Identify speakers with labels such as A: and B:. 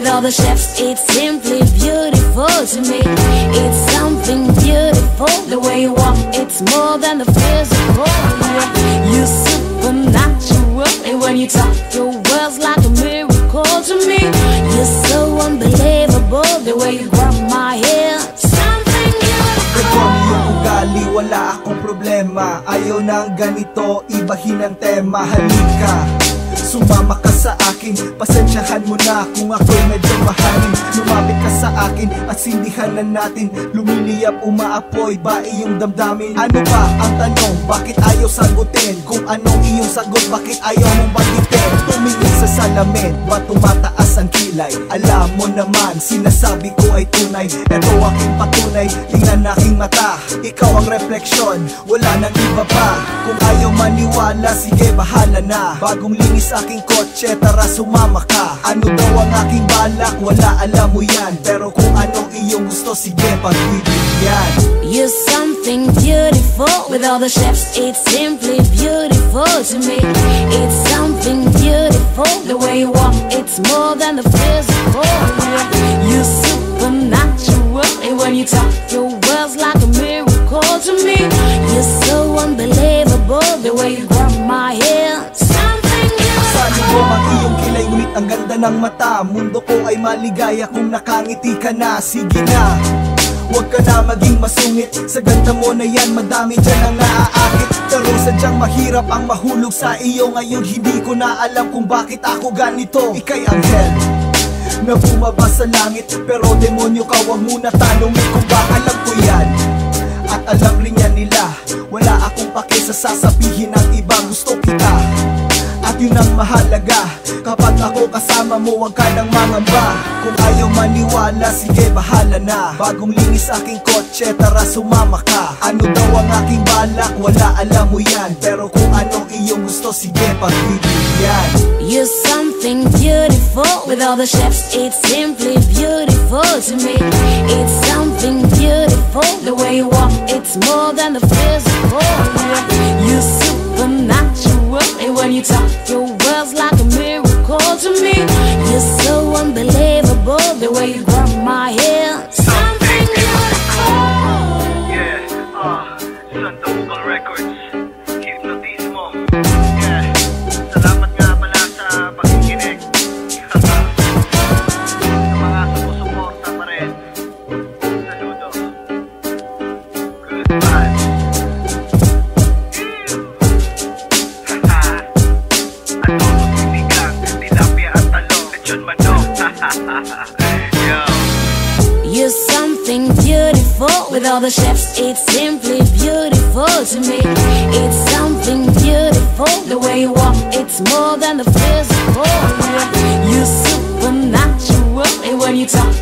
A: With all the chefs, it's simply beautiful to me. It's something beautiful. The way you walk, it's more than the physical. Yeah. You supernatural, and when you talk, your words like a miracle to me. You're so unbelievable. The way you grab my hair, something beautiful.
B: wala akong problema Ayaw ganito, ibahin ang tema Halika, sumama ka sa akin Pasensyahan mo na kung ako'y medyo mahalin Lumapit ka sa akin at sindihan na natin Lumiliyap, umaapoy ba iyong damdamin? Ano ba ang tanong? Bakit ayaw sagutin? Kung anong iyong sagot, bakit ayaw mong bagitin? Tumingin sa salamin, ba tumataas ang kilay? Alam mo naman, sinasabi ko ay tunay. Ito aking patunay, tingnan aking mata. Ikaw ang refleksyon, wala nang iba pa. Kung ayaw maniwala, sige bahala na. Bagong linis aking kotse, tara sumama ka. Ano daw ang aking balak, wala alam mo yan. Pero kung anong iyong gusto, sige pagbibigyan
A: You're something beautiful. With all the chefs, it's simply beautiful to me. It's something beautiful. The way you walk, it's more than the physical. Yeah. You're supernatural. And when you talk, your words like a miracle to me. You're so unbelievable. The way you grab my hair, something beautiful.
B: mo ang iyong kilay ngunit ang ganda ng mata Mundo ko ay maligaya kung nakangiti ka na Sige na maging masungit. Sa ganda mo na yan, madami dyan ang naaakit. Pero sadyang mahirap ang mahulog sa iyo Ngayon hindi ko na alam kung bakit ako ganito. Ika'y anghel na bumaba sa langit Pero demonyo ka, huwag muna tanongin kung ba alam ko yan. At alam rin yan nila Wala akong pake sa sasabihin ng iba Gusto kita. At yun ang mahalaga kasama mo, huwag ka nang mangamba Kung ayaw maniwala, sige bahala na Bagong linis aking kotse, tara sumama ka Ano daw ang aking balak, wala alam mo yan Pero kung anong iyong gusto, sige pagbibigyan
A: You're something beautiful. With all the chefs, it's simply beautiful to me. It's something beautiful. The way you walk, it's more than the physical. You're supernatural. And when you talk, you grab my hair, something beautiful.
C: Yeah, ah, Santa Vocal Records, Hypnotismo. Yeah, salamat nga pala sa pakikinig. sa mga sumusuporta pa rin. Saludo. Goodbye. Adobo, sinigang, tilapia at talong, lechon manok. Yo.
A: You're something beautiful. With all the chefs, it's simply beautiful to me. It's something beautiful. The way you walk, it's more than the physical. You're supernatural. And when you talk,